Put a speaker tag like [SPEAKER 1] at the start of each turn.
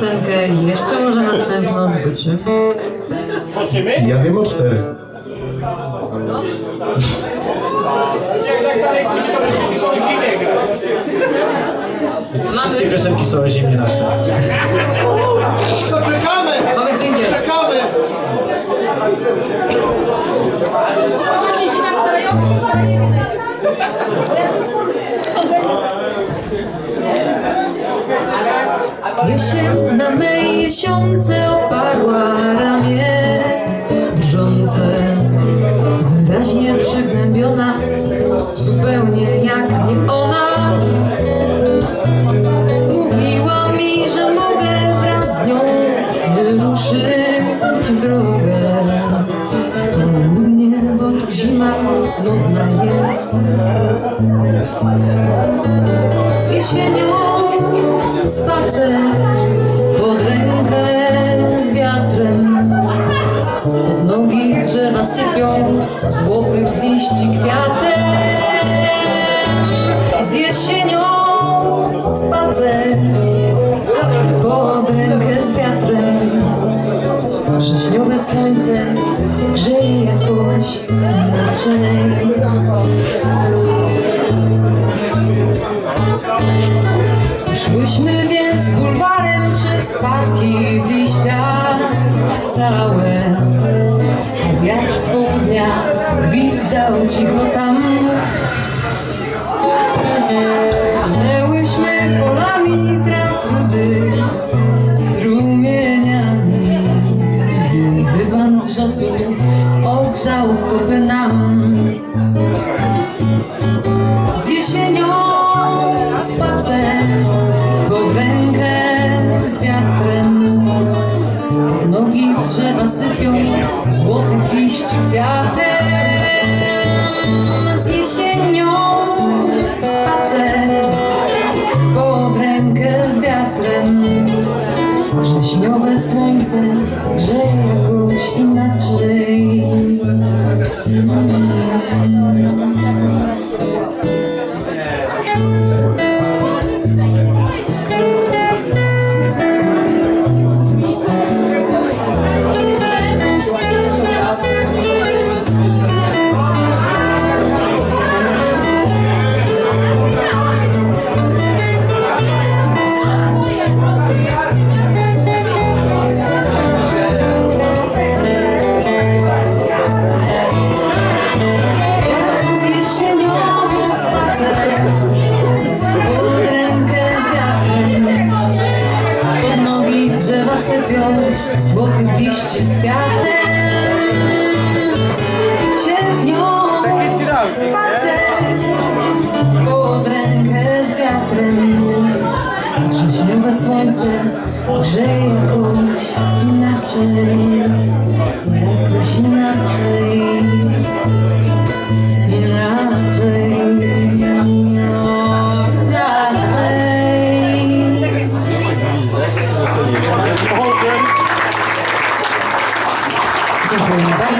[SPEAKER 1] piosenkę i jeszcze może następną zbyczy.
[SPEAKER 2] Ja wiem o cztery.
[SPEAKER 3] Jak tak dalej pójdzie, to będzie tylko grać.
[SPEAKER 4] Wszystkie piosenki są o zimie nasze.
[SPEAKER 2] To czekamy!
[SPEAKER 1] mamy dżingiel.
[SPEAKER 2] Czekamy!
[SPEAKER 5] Będzie
[SPEAKER 1] Jesienna me jesiące oparła ramię drżące, wyraźnie przygnębiona, zupełnie jak nie ona. Mówiła mi, że mogę wraz z nią wyruszyć w drogę. W południe, bo tu zima nudna jest. Z jesienią spacer pod rękę z wiatrem. Pod nogi drzewa sypią złotych liści kwiatem. Z jesienią spacer pod rękę z wiatrem. Żeśniowe słońce grzeje jakoś inaczej. Parki w liściach całe. Wiatr z gwizdał cicho tam. Minęłyśmy polami traw rudy, strumieniami, gdzie dywan z wrzosu ogrzał stopy nam. Z wiatrem. Nogi drzewa sypią złotych liści kwiatem. Z jesienią spacer pod rękę z wiatrem. Wrześniowe słońce grzeje jakoś inaczej. serce grzeje jakoś inaczej, jakoś inaczej, inaczej, inaczej. Dziękuję bardzo.